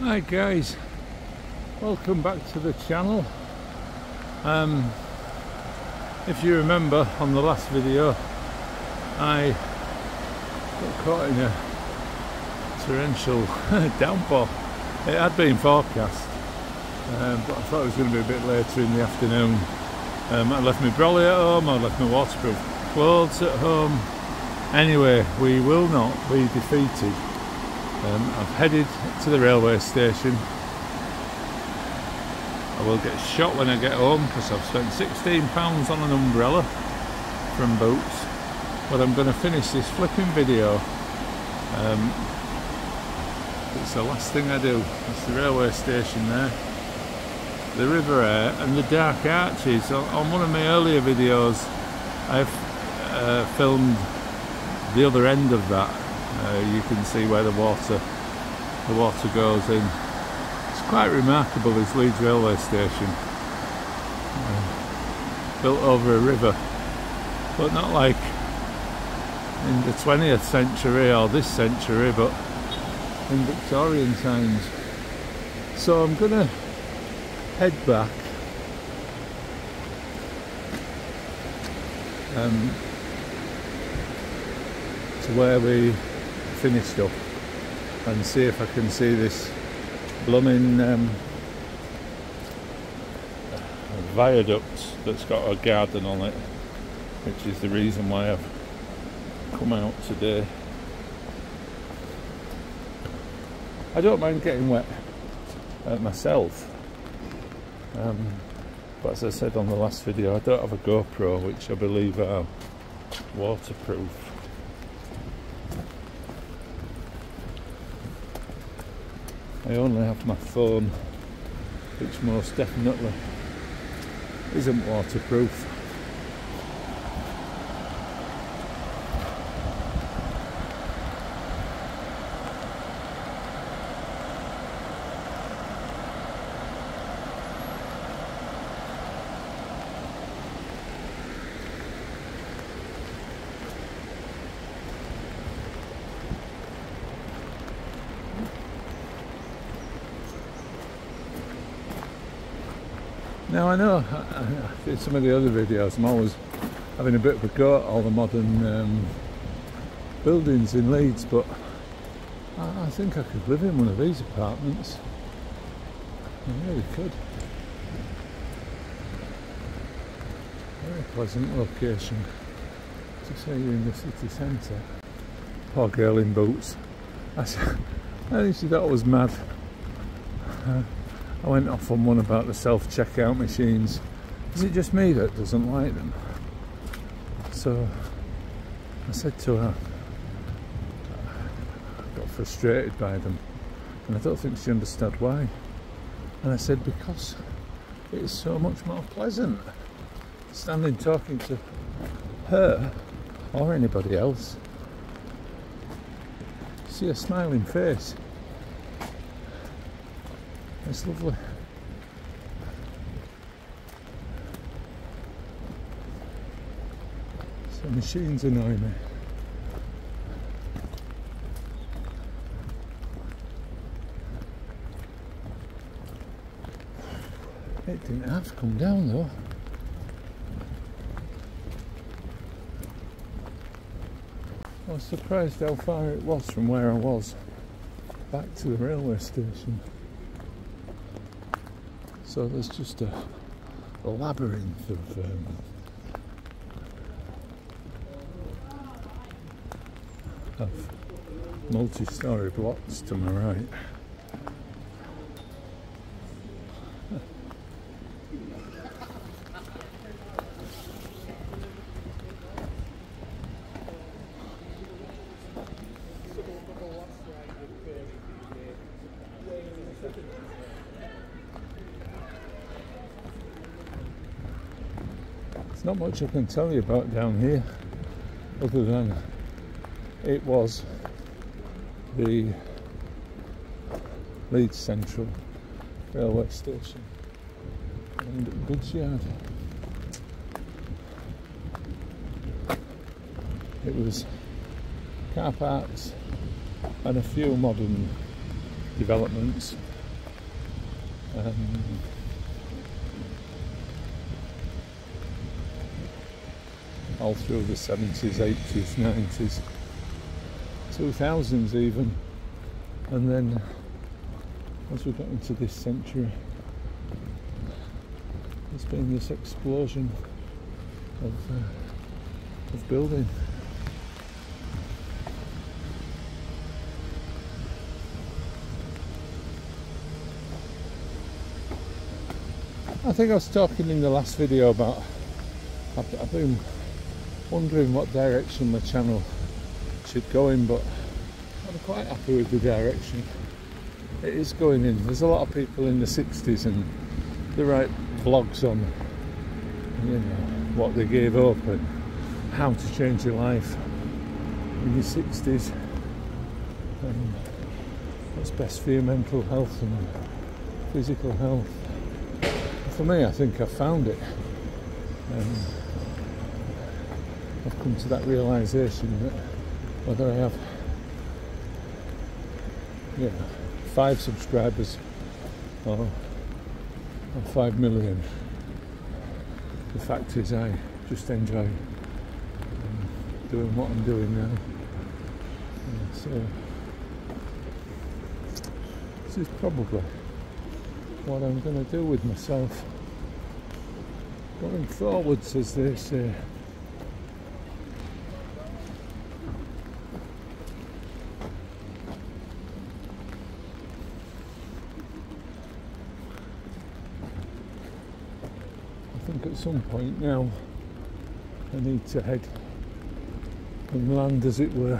Hi guys, welcome back to the channel. Um, if you remember on the last video, I got caught in a torrential downpour. It had been forecast, um, but I thought it was going to be a bit later in the afternoon. Um, I left my brolly at home, I left my waterproof clothes at home. Anyway, we will not be defeated um, I've headed to the railway station. I will get shot when I get home because I've spent £16 on an umbrella from Boots. But I'm going to finish this flipping video. Um, it's the last thing I do. It's the railway station there. The River Aire and the Dark Arches. On one of my earlier videos I've uh, filmed the other end of that uh, you can see where the water the water goes in. It's quite remarkable this Leeds railway station. Uh, built over a river but not like in the 20th century or this century but in Victorian times. So I'm gonna head back um, to where we finished up and see if I can see this blooming um, viaduct that's got a garden on it which is the reason why I've come out today. I don't mind getting wet uh, myself. Um, but as I said on the last video I don't have a GoPro which I believe are waterproof I only have my phone which most definitely isn't waterproof I know I, did some of the other videos, I'm always having a bit of a go at all the modern um, buildings in Leeds, but I, I, think I could live in one of these apartments. I really could. Very pleasant location to say you're in the city centre. Poor girl in boots. I, I think she thought I was mad. I went off on one about the self-checkout machines. Is it just me that doesn't like them? So I said to her, I got frustrated by them and I don't think she understood why. And I said, because it's so much more pleasant standing talking to her or anybody else. See a smiling face. It's lovely. So machines annoy me. It didn't have to come down though. I was surprised how far it was from where I was back to the railway station. So there's just a, a labyrinth of um, of multi-storey blocks to my right. Much I can tell you about down here other than it was the Leeds Central railway station and goods yard. It was car parks and a few modern developments Um, all through the 70s, 80s, 90s, 2000s even. And then as we got into this century, there's been this explosion of, uh, of building. I think I was talking in the last video about I've, I've been wondering what direction the channel should go in but I'm quite happy with the direction it is going in. There's a lot of people in the 60s and they write vlogs on you know what they gave up and how to change your life in your 60s and what's best for your mental health and physical health. For me, I think I've found it. Um, I've come to that realization that whether I have yeah, five subscribers or, or five million, the fact is I just enjoy um, doing what I'm doing now. And so this is probably what I'm going to do with myself going forwards as they say. I think at some point now I need to head and land as it were.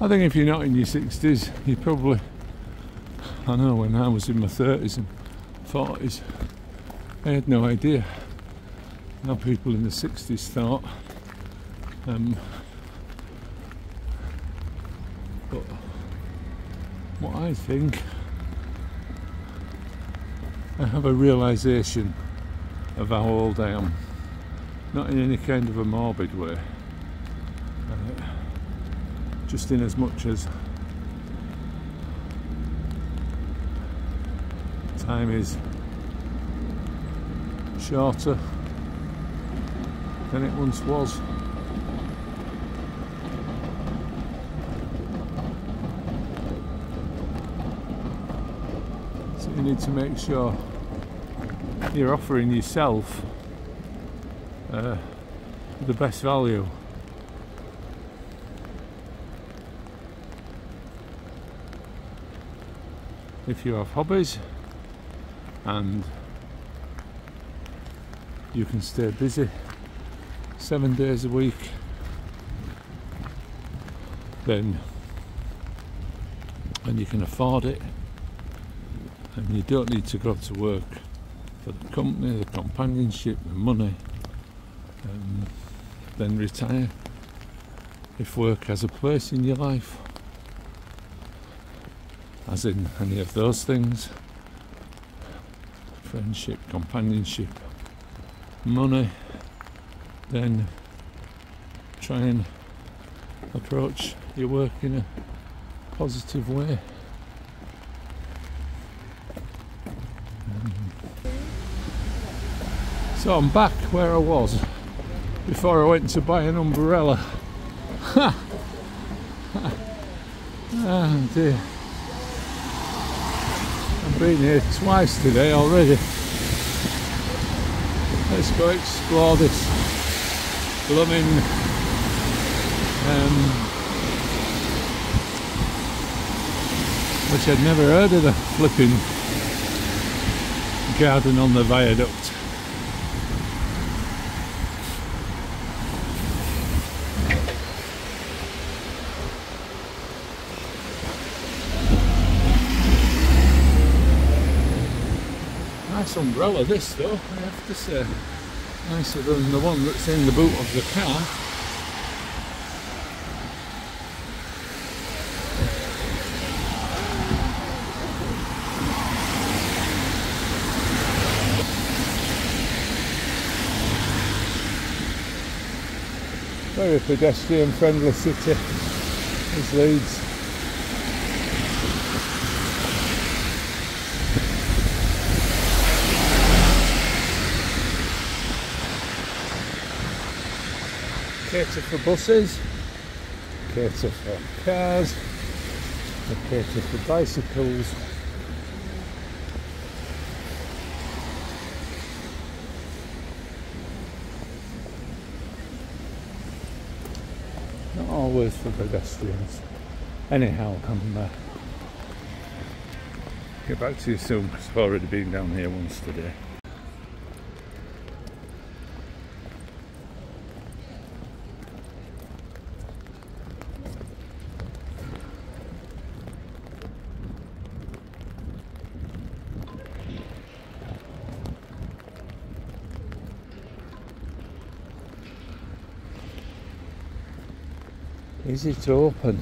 I think if you're not in your 60s, you probably, I know when I was in my 30s and 40s, I had no idea how people in the 60s thought. Um, but what I think, I have a realization of how old I am. Not in any kind of a morbid way. Uh, just in as much as time is shorter than it once was. So you need to make sure you're offering yourself uh, the best value. if you have hobbies and you can stay busy seven days a week. Then and you can afford it. And you don't need to go to work for the company, the companionship, the money. Um, then retire if work has a place in your life. As in any of those things friendship, companionship, money, then try and approach your work in a positive way. Um, so I'm back where I was before I went to buy an umbrella. oh dear been here twice today already. Let's go explore this blooming um, which I'd never heard of the flipping garden on the viaduct. umbrella this though, I have to say. Nicer than the one that's in the boot of the car. Very pedestrian friendly city is Leeds. Cater for buses, cater for cars, cater for bicycles. Not always for pedestrians. Anyhow, come back. Get back to you soon I've already been down here once today. Is it open?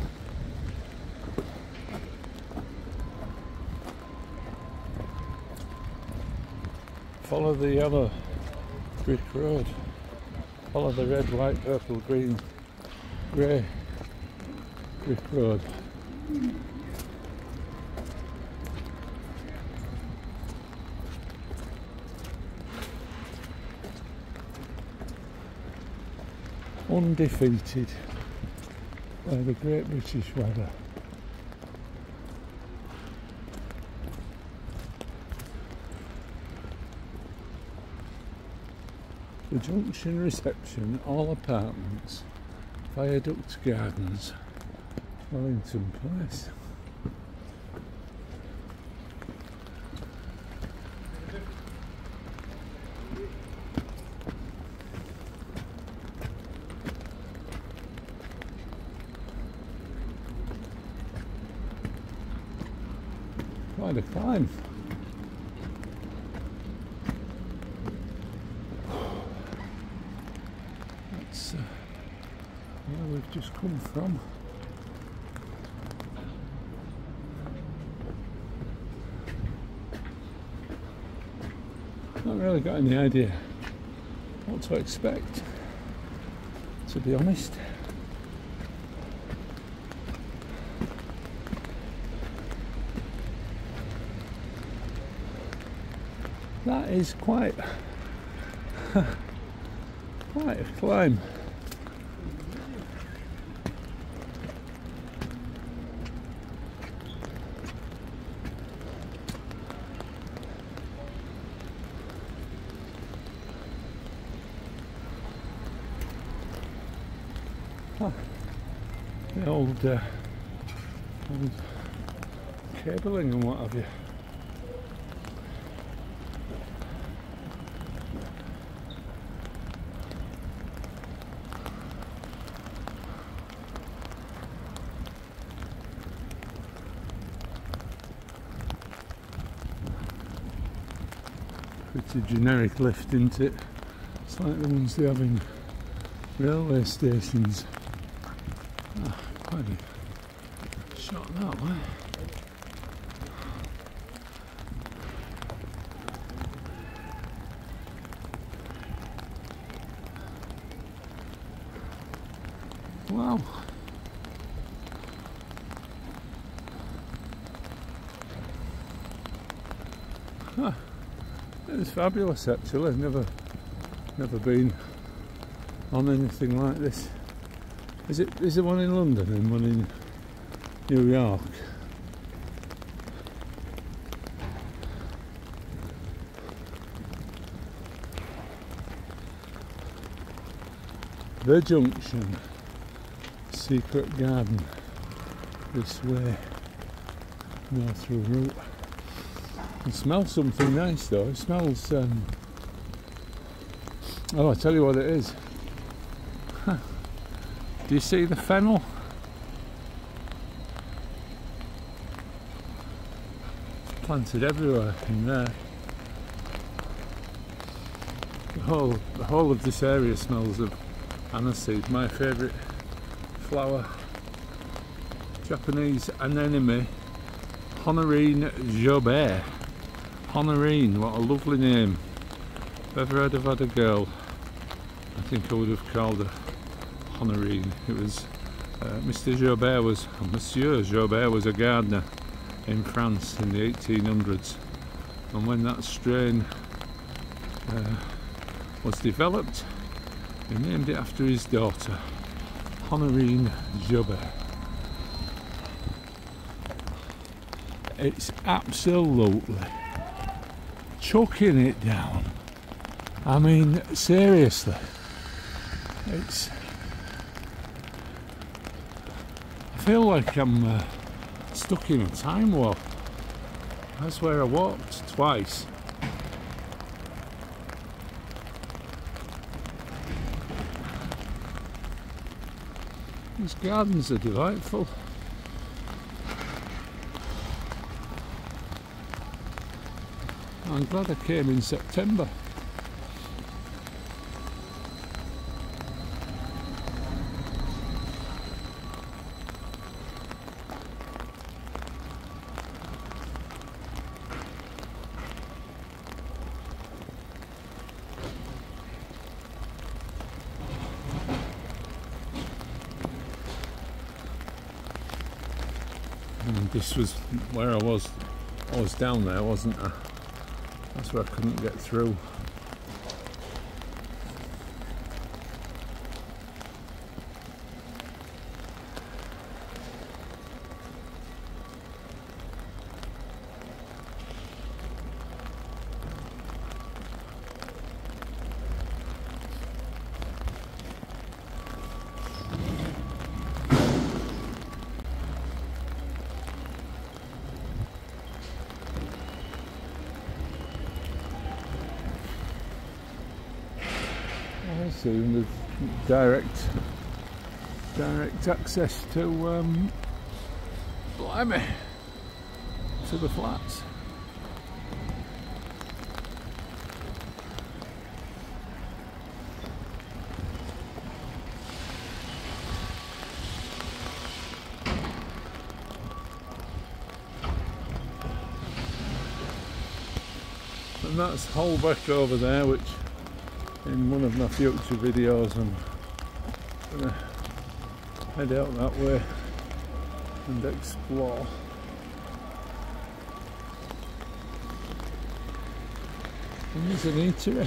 Follow the yellow brick road. Follow the red, white, purple, green, grey brick road. Undefeated by the Great British Weather. The Junction Reception, all apartments, Viaduct Gardens, Wellington Place. Quite a climb. That's uh, where we've just come from. Not really got any idea what to expect, to be honest. That is quite quite a climb. The old, uh, old cabling and what have you. Pretty generic lift, isn't it? It's like the ones they have in railway stations. Ah, quite a shot that way. Wow. Huh. It's fabulous actually. I've never never been on anything like this. Is it is there one in London and one in New York? The junction. Secret garden. This way. More through route. It smells something nice though. It smells um, Oh, I tell you what it is. Huh. Do you see the fennel? Planted everywhere in there. The whole, the whole of this area smells of aniseed. My favourite flower. Japanese anemone. Honorine Jobert. Honorine, what a lovely name. If ever I'd have had a girl, I think I would have called her Honorine. It was uh, Mr. Jobert was Monsieur Jobert was a gardener in France in the 1800s, and when that strain uh, was developed, he named it after his daughter, Honorine Jobert. It's absolutely chucking it down. I mean, seriously, it's. I feel like I'm uh, stuck in a time warp. That's where I walked twice. These gardens are delightful. I'm glad I came in September. And this was where I was. I was down there, wasn't I? Where I couldn't get through. Assume there's direct direct access to um, blimey to the flats. And that's Holbeck over there, which in one of my future videos I'm gonna head out that way and explore. And there's an eatery,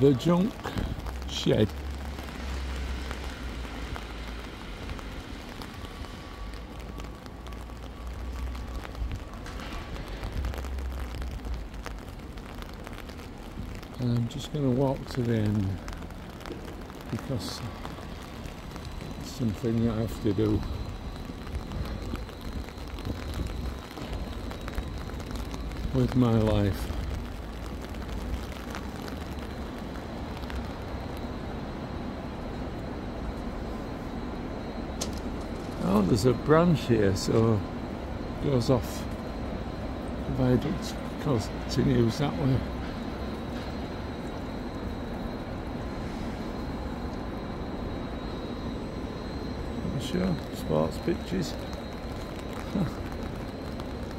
the Junk Shed. And I'm just going to walk to the end because it's something I have to do. With my life. Oh, there's a branch here, so it goes off the viaduct, continues that way. Sports pitches,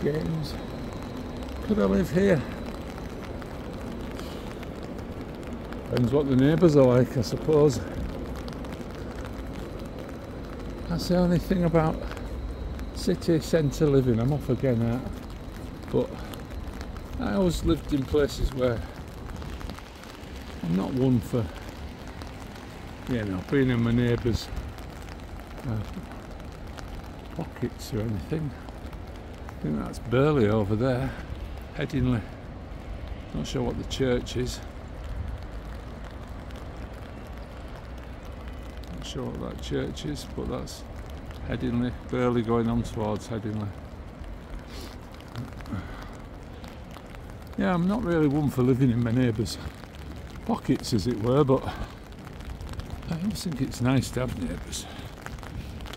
games. Could I live here? Depends what the neighbours are like, I suppose. That's the only thing about city centre living. I'm off again out, but I always lived in places where I'm not one for, you know, being in my neighbours' uh, pockets or anything. I think that's Burley over there, Headingley. Not sure what the church is. Not sure what that church is, but that's Headingley. Burley going on towards Headingley. Yeah, I'm not really one for living in my neighbours' pockets, as it were, but I always think it's nice to have neighbours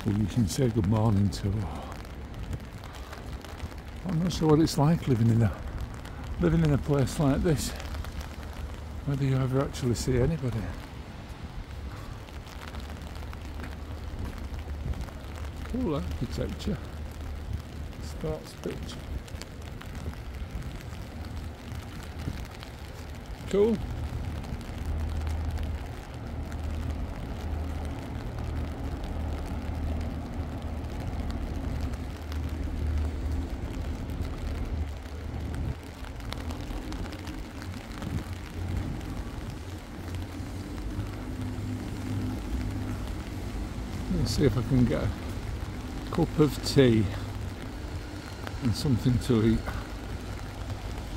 who you can say good morning to. I'm not sure what it's like living in a living in a place like this. Whether you ever actually see anybody. Cool architecture. Sports pitch. Cool. See if I can get a cup of tea and something to eat.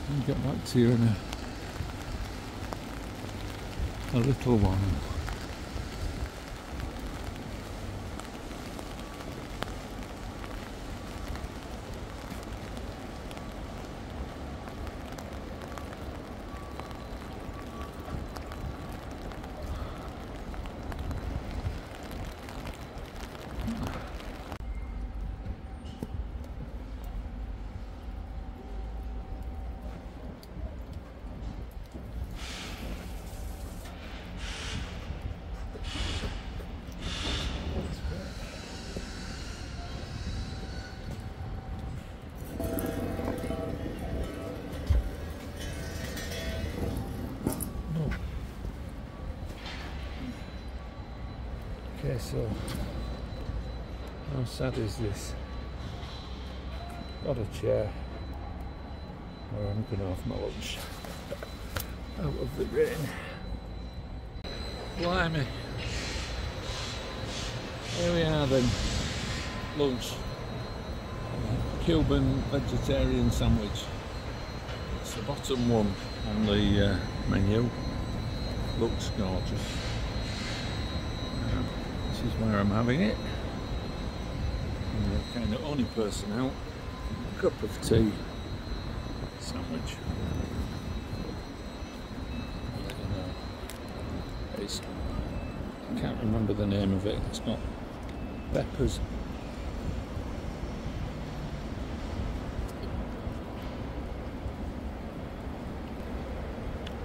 And get back to you in a, a little while. Okay, so how sad is this? Got a chair where I'm to have my lunch out of the rain. Blimey. Here we are then, lunch. Cuban vegetarian sandwich. It's the bottom one on the uh, menu. Looks gorgeous where I'm having it. The kind of only person out. Cup of tea, sandwich. It's, I can't remember the name of it. It's not peppers.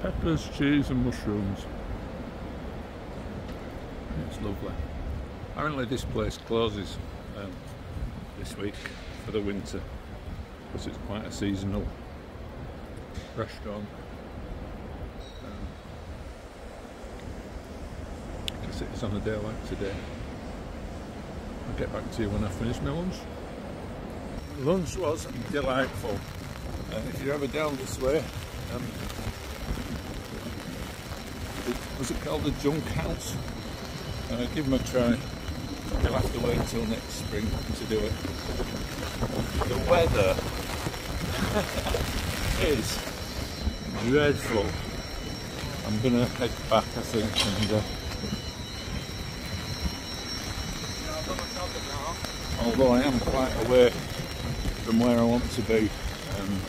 Peppers, cheese and mushrooms. It's lovely. Apparently this place closes um, this week for the winter because it's quite a seasonal restaurant. Um, guess it's on a day like today. I'll get back to you when I finish my lunch. Lunch was delightful. Uh, if you're ever down this way, um, was it called the Junk House? Uh, give them a try. You'll have to wait until next spring to do it. The weather is dreadful. I'm gonna head back, I think, and uh, although I am quite away from where I want to be, um,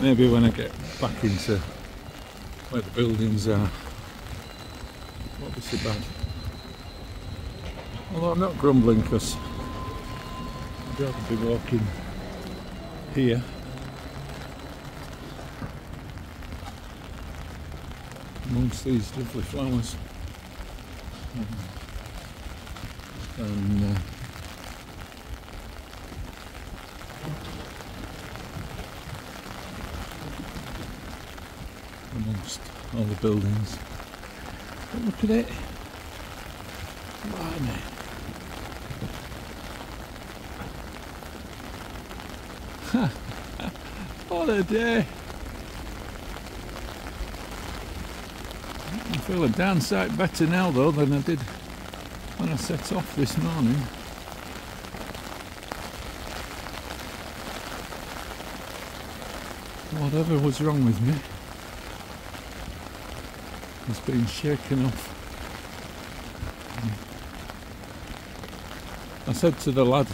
maybe when I get back into where the buildings are, won't be so bad. I'm not grumbling because I'd rather be walking here amongst these lovely flowers and uh, amongst all the buildings. But look at it. Blimey. What a day! I feel a damn sight better now though than I did when I set off this morning. Whatever was wrong with me has been shaken off. I said to the lad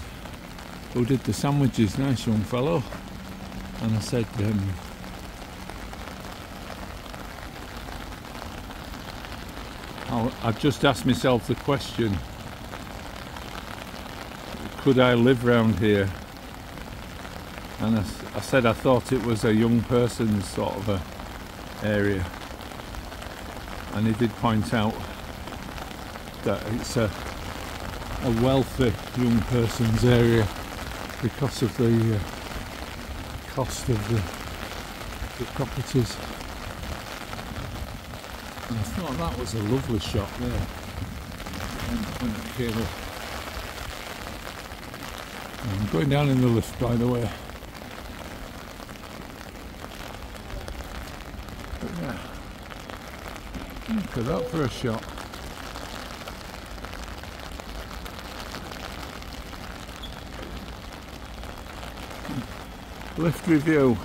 who did the sandwiches, nice young fellow. And I said, um, I've just asked myself the question, could I live round here? And I, I said I thought it was a young person's sort of a area. And he did point out that it's a, a wealthy young person's area because of the uh, cost of the, the properties. And I thought that was a lovely shot there when, it came up. I'm going down in the lift by the way. But yeah, look at that for a shot. Lift review.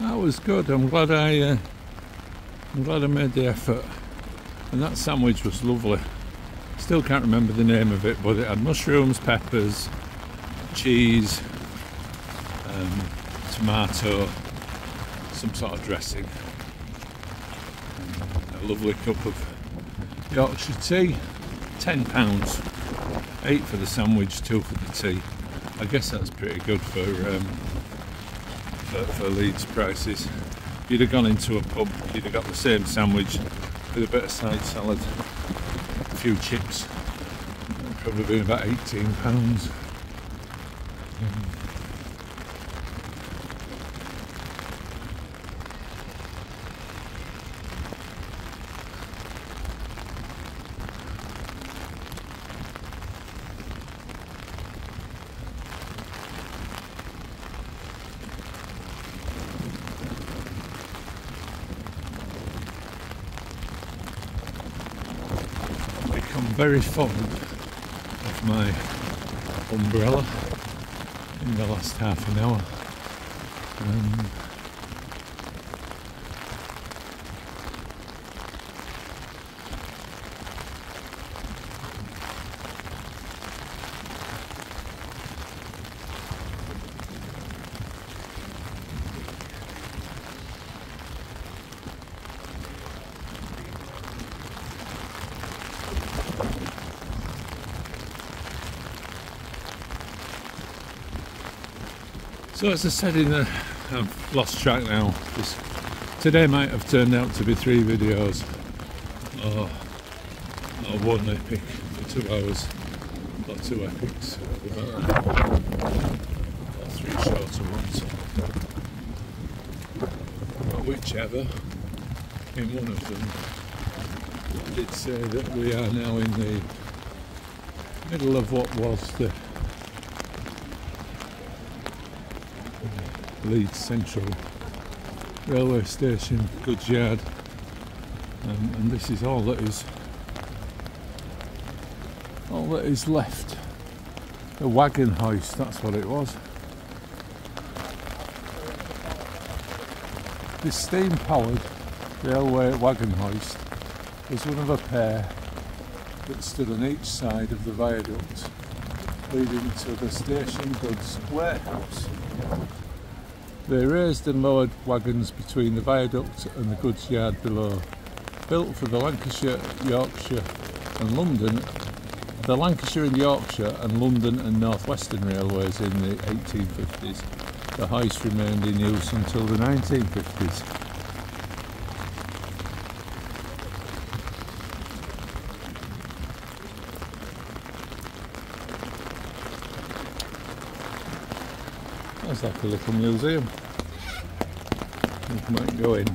That was good. I'm glad I, uh, I'm glad I made the effort. And that sandwich was lovely. Still can't remember the name of it, but it had mushrooms, peppers, cheese, um, tomato, some sort of dressing. A lovely cup of Yorkshire tea, £10. Eight for the sandwich, two for the tea. I guess that's pretty good for, um, for, for Leeds prices. You'd have gone into a pub, you'd have got the same sandwich with a bit of side salad, a few chips, probably about £18. I'm very fond of my umbrella in the last half an hour. Um, So as I said in the, I've lost track now. This, today might have turned out to be three videos, or, or one epic. For two hours, or two epics, ah. or three shorter ones. But whichever, in one of them, I did say that we are now in the middle of what was the Leeds Central Railway Station, Goods Yard, um, and this is all that is all that is left. The wagon hoist, that's what it was. This steam powered railway wagon hoist was one of a pair that stood on each side of the viaduct leading to the station goods warehouse. They raised and lowered wagons between the viaduct and the goods yard below. Built for the Lancashire, Yorkshire and London, the Lancashire and Yorkshire and London and North Western Railways in the 1850s. The hoist remained in use until the 1950s. That's like a little museum. You might go in.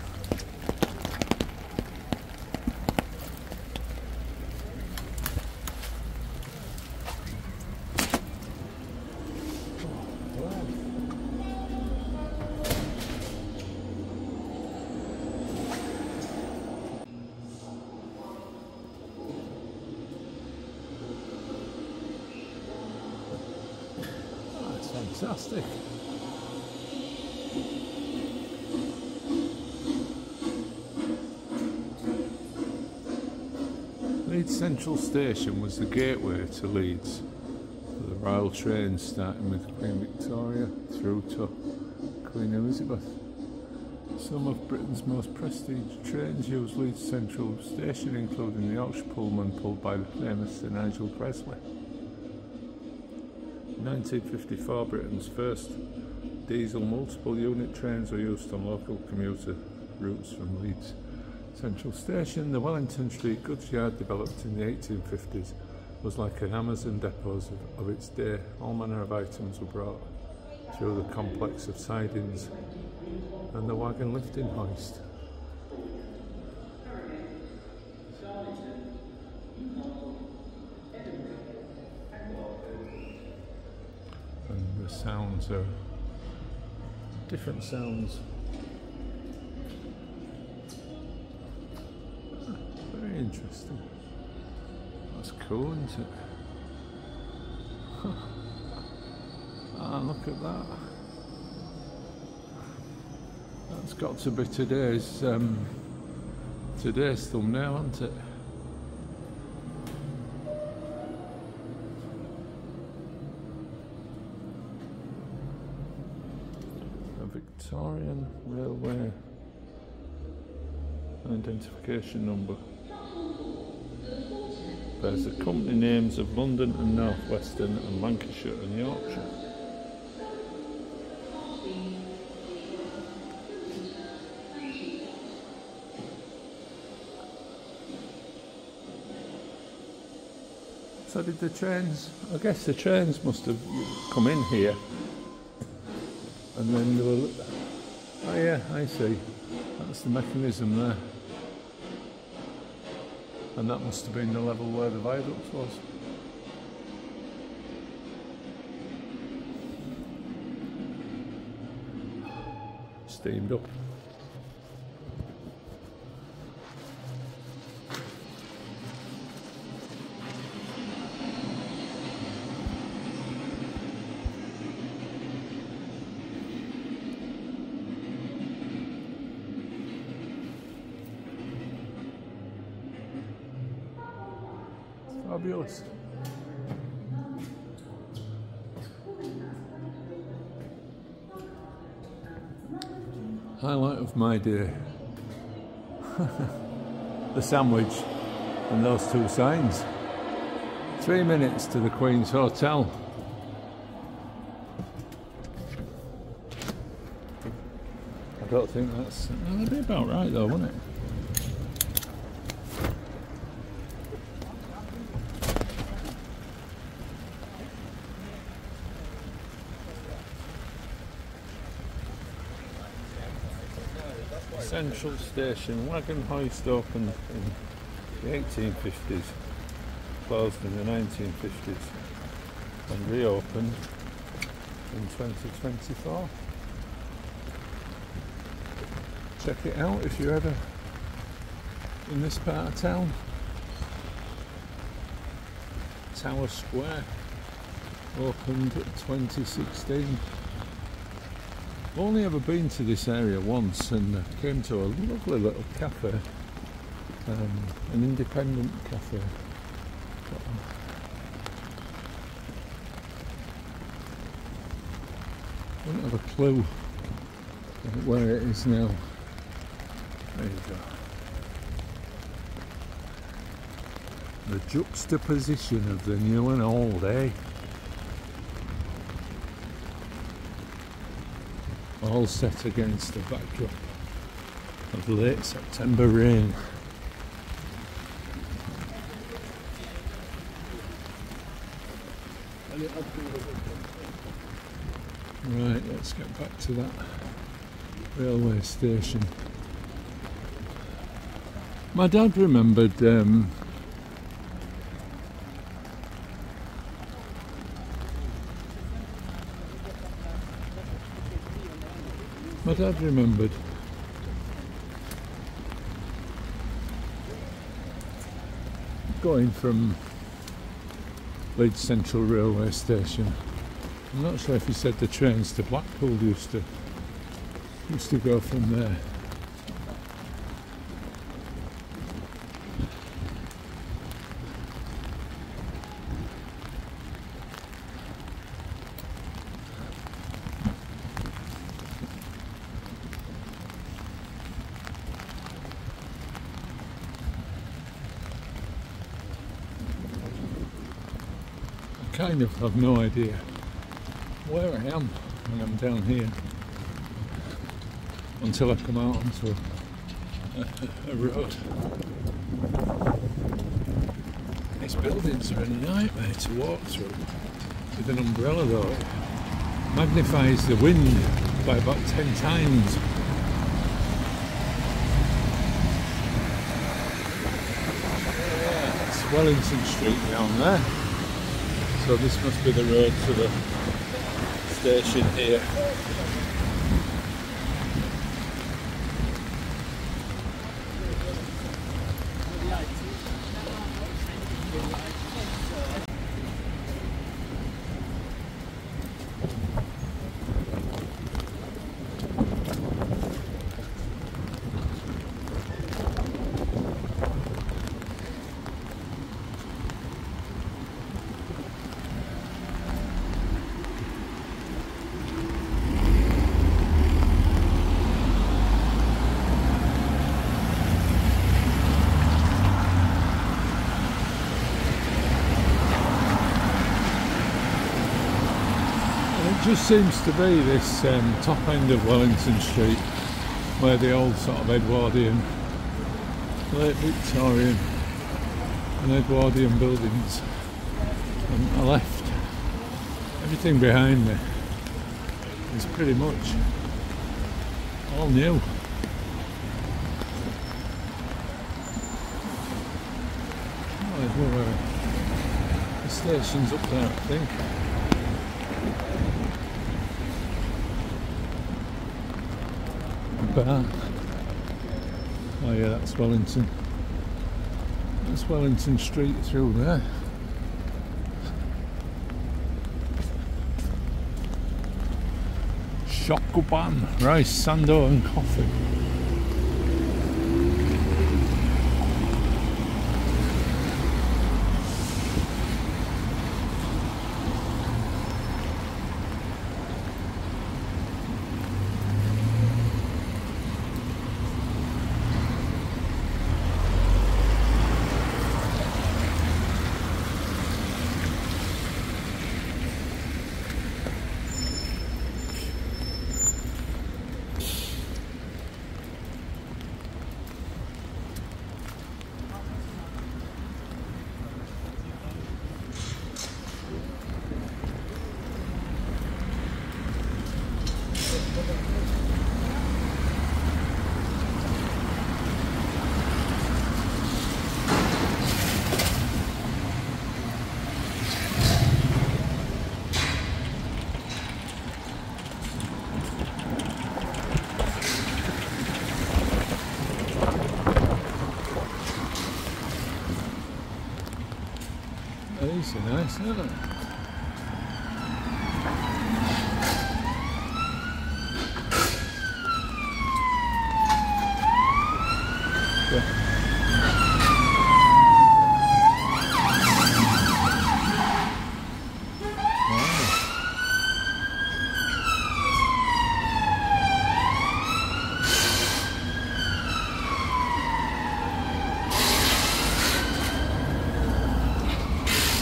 Fantastic. Leeds Central Station was the gateway to Leeds for the Royal trains starting with Queen Victoria through to Queen Elizabeth. Some of Britain's most prestige trains use Leeds Central Station, including the Yorkshire Pullman pulled by the famous Sir Nigel Gresley. In 1954, Britain's first diesel multiple unit trains were used on local commuter routes from Leeds Central Station. The Wellington Street goods yard, developed in the 1850s, was like an Amazon depot of, of its day. All manner of items were brought through the complex of sidings and the wagon lifting hoist. And the sounds are different sounds. Interesting. That's cool, isn't it? ah, look at that. That's got to be today's um, today's thumbnail, hasn't it? A Victorian Railway identification number. There's the company names of London and North Western and Lancashire and Yorkshire. So did the trains, I guess the trains must have come in here and then they were, oh yeah, I see, that's the mechanism there. And that must have been the level where the viaduct was. Steamed up. Fabulous. Highlight of my day. the sandwich and those two signs. Three minutes to the Queen's Hotel. I don't think that's that'd be about right though, wouldn't it? Central Station wagon hoist opened in the 1850s, closed in the 1950s, and reopened in 2024. Check it out if you're ever in this part of town. Tower Square opened 2016. I've only ever been to this area once and came to a lovely little cafe, um, an independent cafe. I don't have a clue where it is now. There you go. The juxtaposition of the new and old, eh? All set against the backdrop of late September rain. Right, let's get back to that railway station. My dad remembered um, Dad remembered going from Leeds Central Railway Station. I'm not sure if he said the trains to Blackpool used to used to go from there. Kind of have no idea where I am when I'm down here until I come out onto a, a, road. These buildings are a nightmare to walk through with an umbrella though. It magnifies the wind by about 10 times. Yeah, Wellington Street down there. So this must be the road to the station here. It just seems to be this um, top end of Wellington Street where the old sort of Edwardian, late Victorian and Edwardian buildings um, are left. Everything behind me is pretty much all new. Oh, the station's up there, I think. Oh yeah, that's Wellington. That's Wellington Street through there. Shokuban, rice, sando and coffee. These are nice, aren't they? Yeah.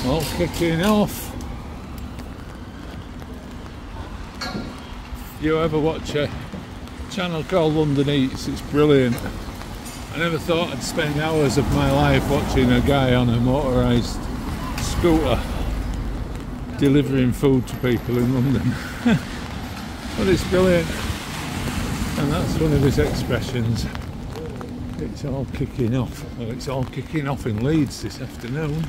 All kicking off. You ever watch a channel called London Eats? It's brilliant. I never thought I'd spend hours of my life watching a guy on a motorised scooter delivering food to people in London. but it's brilliant. And that's one of his expressions. It's all kicking off. Well, it's all kicking off in Leeds this afternoon.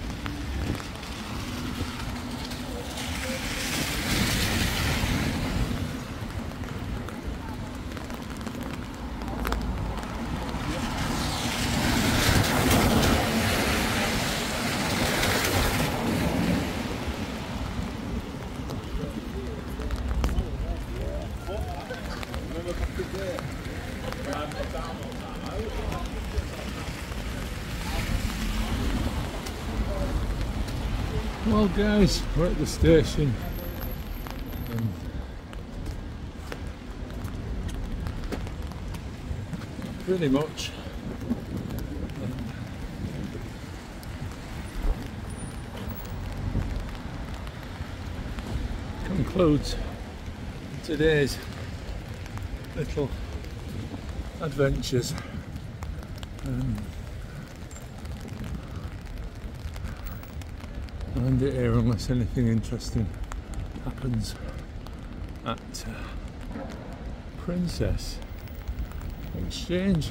Well, guys, we're at the station. And pretty much. concludes today's little adventures. Um, I'll it here unless anything interesting happens at uh, Princes Exchange.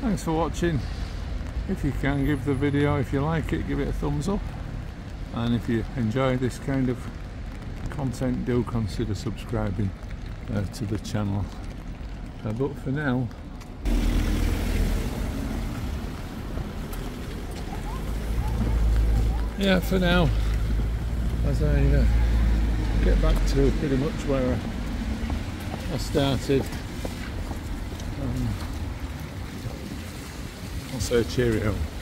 Thanks for watching. If you can give the video, if you like it, give it a thumbs up. And if you enjoy this kind of content, do consider subscribing uh, to the channel. Uh, but for now, yeah, for now, as I uh, get back to pretty much where I, I started, I'll cheerio.